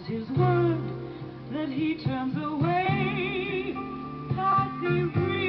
it's his word that he turns away. Like the